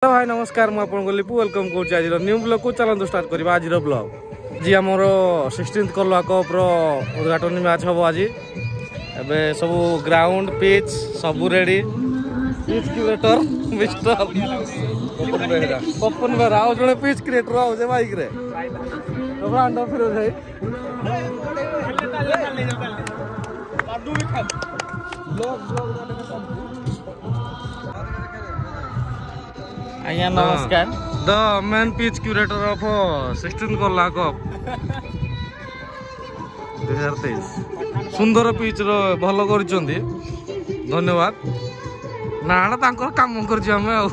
Hello ଭାଇ ନମସ୍କାର ମୁଁ ଆପଣଙ୍କୁ ଲିପୁ ୱେଲକମ୍ କରୁଛି ଆଜିର ନ୍ୟୁ ବ୍ଲଗ୍କୁ ଚାଲନ୍ତୁ ଷ୍ଟାର୍ଟ କରିବା ଆଜିର ବ୍ଲଗ୍ ଆଜି ଆମର ସିକ୍ସଟିନ୍ଥ କଲୁଆ କପ୍ର ଉଦ୍ଘାଟନୀ ମ୍ୟାଚ୍ ହେବ ଆଜି ଏବେ ସବୁ ଗ୍ରାଉଣ୍ଡ ପିଚ୍ ସବୁ ready pitch creator mister Papun Behera ଆଉ ଜଣେ ପିଚ୍ କ୍ରିଏଟର ଆଉଛେ ବାଇକ୍ରେ ଫିରୋଜ ଭାଇ ବ୍ଲଗ୍ ବ୍ଲଗ୍ ଆଜ୍ଞା ନମସ୍କାର the main pitch curator of sixteen goal ଲାକ୍ ଅଫ୍ ଦୁଇ ହଜାର ତେଇଶ ସୁନ୍ଦର ପିଚ୍ର ଭଲ କରିଛନ୍ତି ଧନ୍ୟବାଦ ନାଁଟା ତାଙ୍କର କାମ କରିଛୁ ଆମେ ଆଉ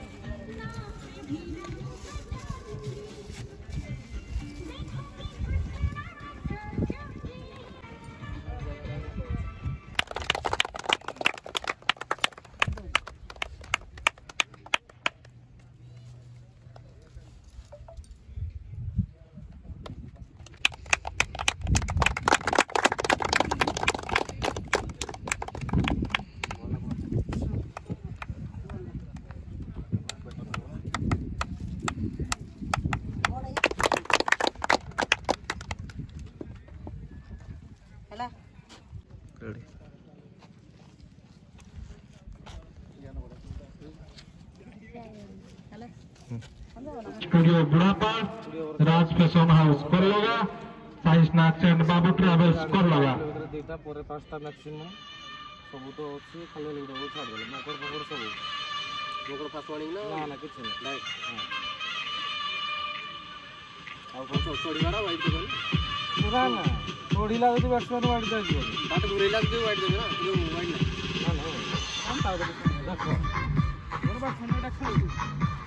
स्टूडियो बुढ़ापाड़ राज फैशन हाउस कर लोगा Sai snacks and Babu travels कर लोगा देखता पूरे पास्ता मैक्सिमम सब तो अच्छी खाली लिंग वो छाड़ देले मकर पकड़ सब मकर पास वाली ना ना ना कुछ नहीं लाइक हां और कौन सा छोड़ी वाला वाइट देबल पूरा ना छोड़ी ला तो बैट्समैन वाइट दे दियो बाट घुरे ला तो वाइट दे ना ये वाइट ना हां हां हम ताऊ देखो बराबर खाना रखो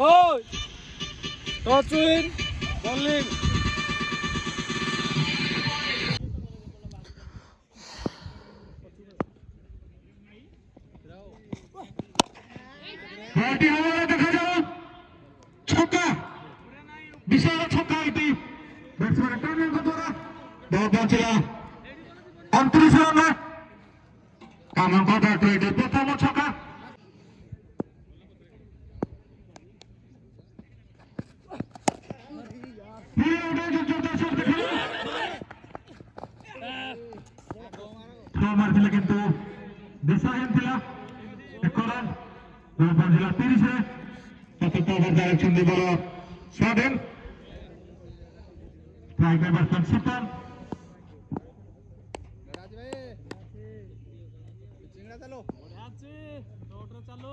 Oh! Touch in! Bowling! Party over! জেলা অন্তরিশ রান্না আমার কথা গ্রেডের প্রথম ছকা মারছিল কিন্তু দিশাহীন ছিল করন রোপন জেলা তিরিশে চতুর্থ ওভার স্বাধীন ট্রাইকার चलो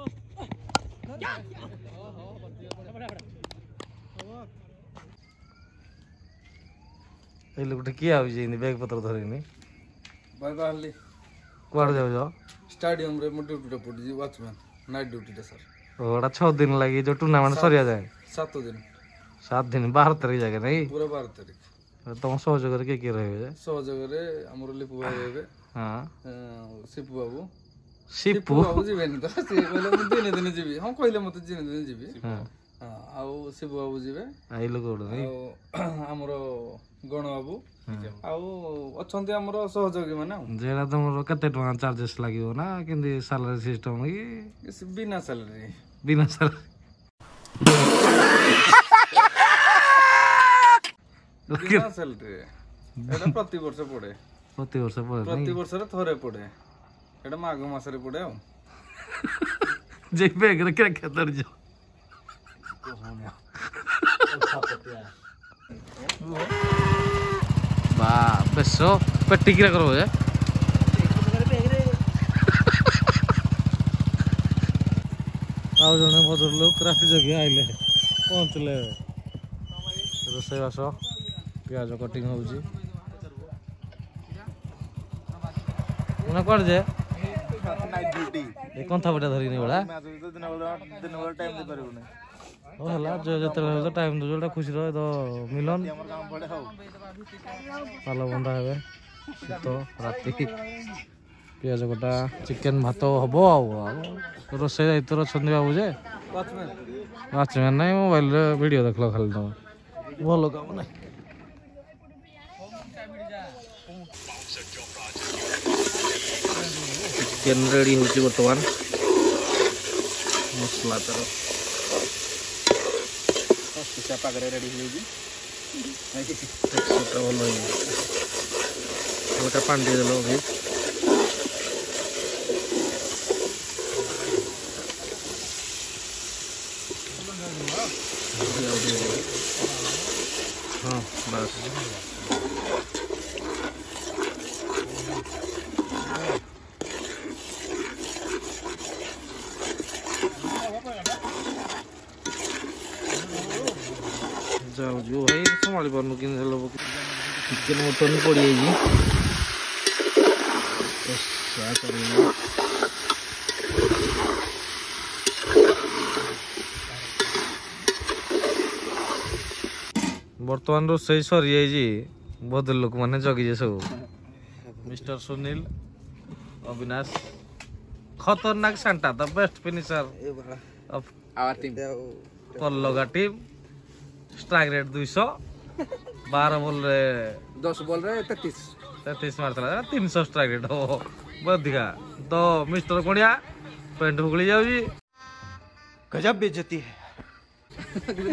এই লোকটা কি আউছে ইনি ব্যাগ পত্র ধরেনি বাইবাহলি কোয়ার যাওছ স্টাডিয়াম রে মোটর ডিউটি পড়ি ওয়াচম্যান নাইট ডিউটিটা স্যার ওটা 6 দিন লাগি যে টুর্নামেন্ট সরিয়া যায় 7 দিন 7 দিন 12 তারিখ জায়গা নাই পুরো 12 তারিখ ତମ ସହଯୋଗରେ କିଏ କିଏ ରହିବେ ସହଯୋଗରେ ଆମର ଲିପୁ ଭାଇ ରହିବେ ହଁ ଶିପୁ ବାବୁ ସିପୁ ଯିବେନି ତ କହିଲେ ମୁଁ ଦିନେ ଦିନେ ଯିବି ହଁ କହିଲେ ମତେ ଦିନେ ଦିନେ ଯିବି ଆଉ ଶିବ ବାବୁ ଯିବେ ଆମର ଗଣ ଆଉ ଅଛନ୍ତି ଆମର ସହଯୋଗୀ ମାନେ ଯେଟା ତମର କେତେ ଟଙ୍କା ଚାର୍ଜେସ୍ ଲାଗିବ ନା କେମିତି ସାଲାରୀ ସିଷ୍ଟମ କି ବିନା ସାଲାରୀ ବିନା ସାଲାରୀ ବିନା ସାଲାରୀ ଏଇଟା ପ୍ରତିବର୍ଷ ପଡ଼େ ପ୍ରତିବର୍ଷ ପଡ଼େ ପ୍ରତିବର୍ଷରେ ଥରେ ପଡ଼େ എടാ മാഘ മാസം കൂടെ ജയ് ഭയങ്കര കിഴക്കെത്തറിഞ്ഞു ബസ്സോ പെട്ടിക്കിലെ കുറവ് ଆଉ ଜଣେ ଭଦ୍ରଲୋକ ରାତି ଜଗି ଆଇଲେ ପହଞ୍ଚିଲେ ରୋଷେଇବାସ ପିଆଜ କଟିଂ ହେଉଛି ମାନେ କୁଆଡ଼େ ଯେ নাইট ডিউটি ଏ କ'ଣ ଥାପଟା ଧରିକିନି ଭଳିଆ ଦିନ ବେଳା ଦିନ ବେଳା ଟାଇମ୍ ଦେଇପାରିବୁନି ହଉ ହେଲା ଯେତେବେଳେ ହେଉଛ ଟାଇମ୍ ଦେଉଛ ଯେଉଁଟା ଖୁସିର ତ ମିଲନ ଆମର କାମ ପଡ଼େ ହଉ ପାଲ ବନ୍ଧା ହେବେ ଶୀତ ରାତି ପିଆଜ କଟା ଚିକେନ୍ ଭାତ ହେବ ଆଉ ଆଉ ରୋଷେଇ ଦାୟିତ୍ୱରେ ଅଛନ୍ତି ବାବୁ ଯେ ୱାଚମ୍ୟାନ୍ ନାହିଁ ମୋବାଇଲରେ ଭିଡ଼ିଓ ଦେଖିଲ ଖାଲି ତୁମେ ଭଲ କାମ ନାହିଁ bikin really lucu betulan mau selat terus oh, siapa gara-gara di sini lagi kita tahu lagi kita pandai dulu gitu जो भाई संभाली पार्नु किन चिकन मटन पड़ी बर्तमान रोसई सरी जाइए बहुत लोक मैंने जगीजे सब मिस्टर सुनील अविनाश खतरनाक सांटा the best finisher of our team पल्लगा तो टीम स्ट्राइक रेट दुई सौ बारह बोल रहे दस बोल रहे तेतीस तेतीस मार चला तीन सौ स्ट्राइक रेट हो बढ़िया तो मिस्टर कोणिया पेंट हुगली जाओ जी गजब बेइज्जती है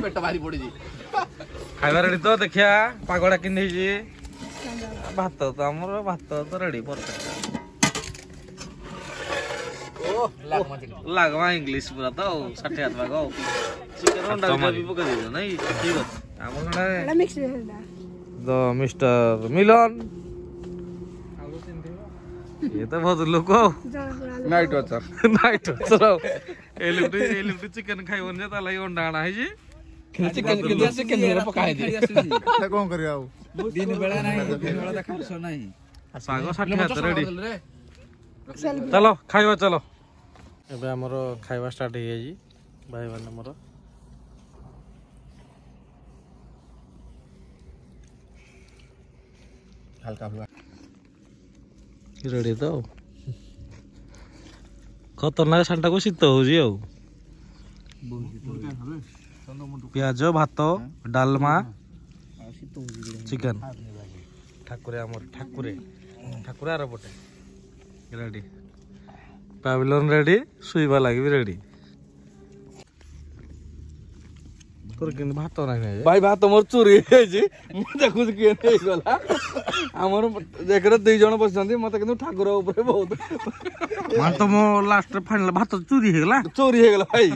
पेट भारी पड़ी जी खाइबा रेडी तो देखिया पागोड़ा किन जी भात तो आमर भात तो रेडी परफेक्ट लागवा इंग्लिश पूरा तो साठी हाथ भाग মিস্টার মিলন এটা ভদ্র লোক নাইট ওয়াচার নাইট ওয়াচার এলিফটি এলিফটি চিকেন খাইব না তাহলে অন্ডা আনা হইছি চিকেন কিন্তু চিকেন মেরা পকাই দি তা কোন করি আও দিন বেলা নাই দিন বেলা দেখা সো নাই সাগো সাথে হাত রেডি চলো খাইবা চলো এবে আমার খাইবা স্টার্ট হই যাই ভাই মানে আমার हल्का हुआ रेडी तो खतरनाक सानटा को शीत होजी आउ ପିଆଜ ଭାତ ଡାଲମା ଚିକେନ ଠାକୁରେ ଆମର ଠାକୁରେ ଠାକୁର ଆର ପଟେ ରେଡ଼ି ପାଭିଲନ୍ ରେଡ଼ି ଶୋଇବା ଲାଗି ବି ରେଡ଼ି ତୋର କେମିତି ଭାତ ନାହିଁ ଭାଇ ଭାତ ମୋର ଚୋରି ହେଇଯାଇଛି ମୁଁ ଦେଖୁଛି କିଏ ନେଇଗଲା ଆମର ଏକରେ ଦୁଇ ଜଣ ବସିଛନ୍ତି ମତେ କିନ୍ତୁ ଠାକୁର ଉପରେ ବହୁତ ତମ ଲାଷ୍ଟରେ ଫାଇନାଲ ଭାତ ଚୋରି ହେଇଗଲା ଚୋରି ହେଇଗଲା ଭାଇ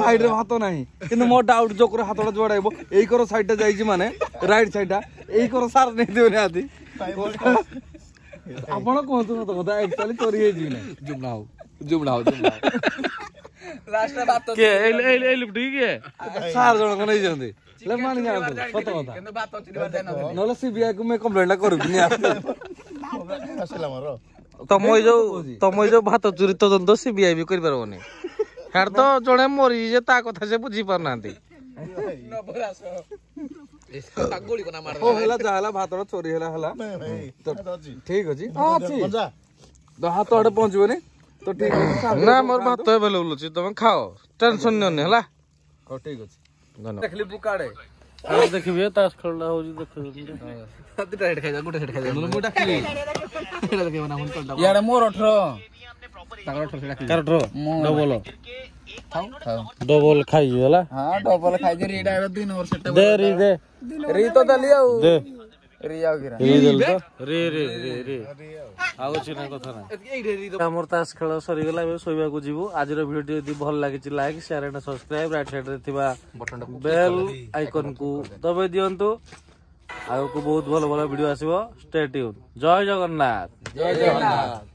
ସାଇଡରେ ଭାତ ନାହିଁ କିନ୍ତୁ ମୋ ଡାଉଟ୍ ଯୋକର ହାତଟା ଯୁଆଡେ ହେବ ଏଇ କର ସାଇଡଟା ଯାଇଛି ମାନେ ରାଇଟ୍ ସାଇଡଟା ଏଇ କର ସାର ନେଇଥିବେ ନିହାତି ଆପଣ କୁହନ୍ତୁ ସତ କଥା ଆକ୍ଚୁଆଲି ଚୋରି ହେଇଯିବି ନାହିଁ ଜୁମ୍ନା ହଉ ଜୁମ୍ନା ହଉ ଜୁମ୍ନା ହଉ কে এই লুপটি কে চার জনক ନେଇଛନ୍ତି ଲେ ମାନି ଜାଣନ୍ତୁ ସତ କଥା ନହେଲେ ସିବିଆଇ କୁ ମୁଁ କମ୍ପ୍ଲେନଟା କରିବିନି ତମ ଏଇ ଯୋଉ ତମ ଏଇ ଯୋଉ ଭାତ ଚୋରି ତଦନ୍ତ ସିବିଆଇ ବି କରିପାରିବନି ହେଡ଼ ତ ଜଣେ ମରି ଯେ ତା କଥା ସେ ବୁଝି ପାରୁନାହାନ୍ତି ହଉ ହେଲା ଯାହା ହେଲା ଭାତର ଚୋରି ହେଲା ହେଲା ଠିକ ଅଛି ହଁ ଅଛି ହାତ ଆଡ଼େ ପହଞ୍ଚିବନି তো ঠিক আছে না মোর ভাত এবেলে উলুছি তুমি খাও টেনশন নিওনি হেলা ହଉ ଠିକ ଅଛି ଦେଖିଲି ବୁକାଡେ ଆଉ ଦେଖିବି ତାସ ଖେଳଟା ହଉଛି ଦେଖିବି ସାତଟା ହେଡ ଖାଇଦା ଗୋଟେ ହେଡ ଖାଇଦା ମୁଁ ଡାକିବି ଏଟା ଦେଖିବ ନା ମୁଁ କଲଟା ଇଆଡେ ମୋର 18 ତାଙ୍କର 18 ସେଟା କାର 18 ଡବଲ ଥାଉ ଥାଉ ଡବଲ ଖାଇଯିବ ହେଲା ହଁ ଡବଲ ଖାଇଯିବ ରିଟା ଏବେ 2 ନମ୍ବର ସେଟା ଦେ ରି ଦେ ରି ତ ଦେଲି ଆଉ ଦେ ଆମର ତାସ ଖେଳ ସରିଗଲା ଏବେ ଶୋଇବାକୁ ଯିବୁ ଆଜିର ଭିଡିଓଟି ଯଦି ଭଲ ଲାଗିଛି like share and subscribe right side ରେ ଥିବା ବେଲ୍ ଆଇକନ୍ କୁ ଦବାଇ ଦିଅନ୍ତୁ ଆଗକୁ ବହୁତ ଭଲ ଭଲ ଭିଡିଓ ଆସିବ ଷ୍ଟେ ଟ୍ୟୁନ୍ ଜୟ ଜଗନ୍ନାଥ ଜୟ ଜଗନ୍ନାଥ